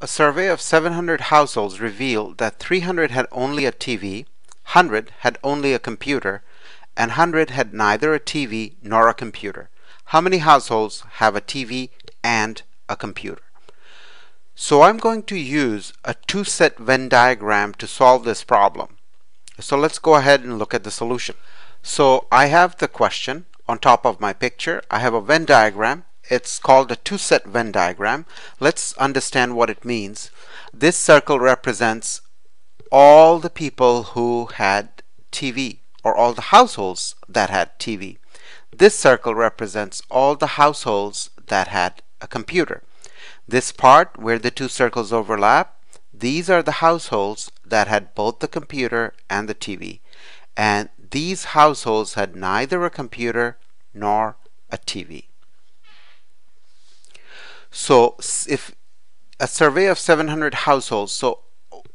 A survey of 700 households revealed that 300 had only a TV, 100 had only a computer, and 100 had neither a TV nor a computer. How many households have a TV and a computer? So I'm going to use a two-set Venn diagram to solve this problem. So let's go ahead and look at the solution. So I have the question on top of my picture. I have a Venn diagram it's called a two-set Venn diagram. Let's understand what it means. This circle represents all the people who had TV or all the households that had TV. This circle represents all the households that had a computer. This part where the two circles overlap, these are the households that had both the computer and the TV. And these households had neither a computer nor a TV. So if a survey of 700 households, so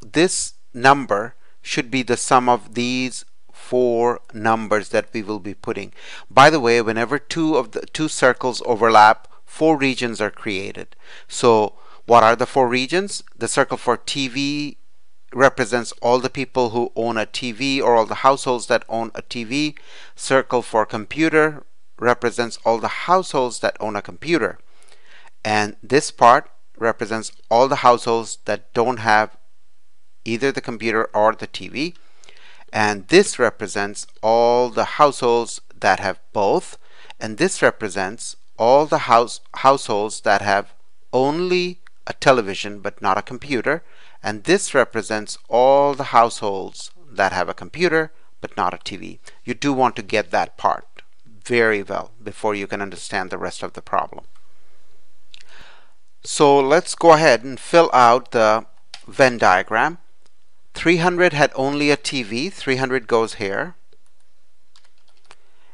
this number should be the sum of these four numbers that we will be putting. By the way, whenever two of the two circles overlap, four regions are created. So what are the four regions? The circle for TV represents all the people who own a TV or all the households that own a TV. Circle for computer represents all the households that own a computer and this part represents all the households that don't have either the computer or the TV and this represents all the households that have both and this represents all the house households that have only a television but not a computer and this represents all the households that have a computer but not a TV. You do want to get that part very well before you can understand the rest of the problem. So let's go ahead and fill out the Venn diagram. 300 had only a TV, 300 goes here.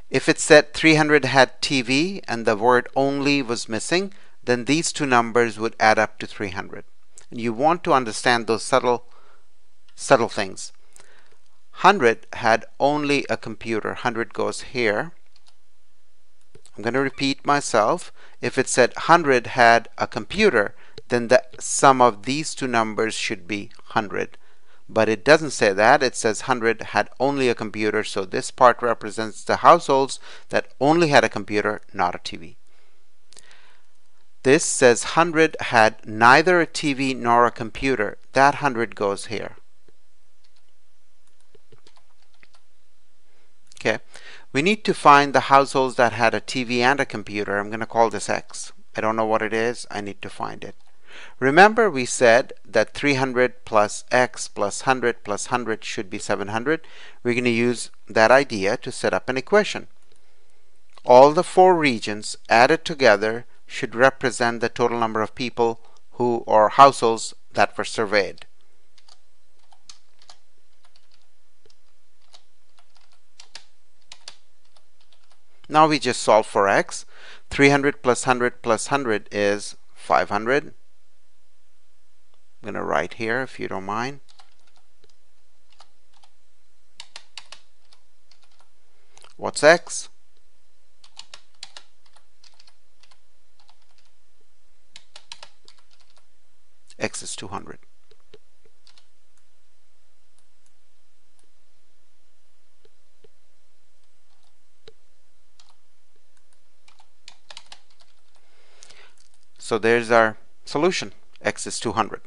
If it said 300 had TV and the word only was missing, then these two numbers would add up to 300. And you want to understand those subtle, subtle things. 100 had only a computer, 100 goes here. I'm going to repeat myself. If it said 100 had a computer, then the sum of these two numbers should be 100. But it doesn't say that. It says 100 had only a computer, so this part represents the households that only had a computer, not a TV. This says 100 had neither a TV nor a computer. That 100 goes here. Okay. We need to find the households that had a TV and a computer. I'm going to call this X. I don't know what it is. I need to find it. Remember we said that 300 plus X plus 100 plus 100 should be 700. We're going to use that idea to set up an equation. All the four regions added together should represent the total number of people who or households that were surveyed. Now we just solve for x. 300 plus 100 plus 100 is 500. I'm going to write here if you don't mind. What's x? x is 200. So there's our solution. X is 200.